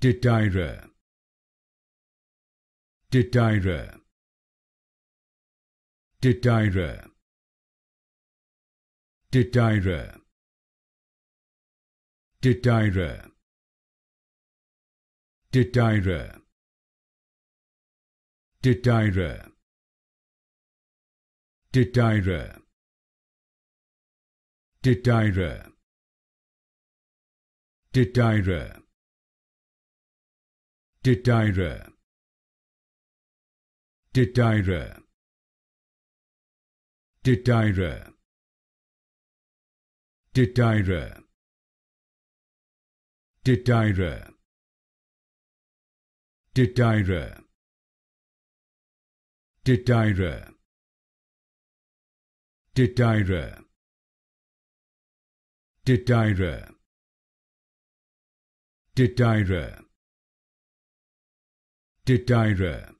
Tityra Tityra Tityra Tityra Tityra Tityra Tityra Tityra Tityra Tityra Tityra Tityra Tityra Tityra Tityra Tityra Tityra Tityra Tityra to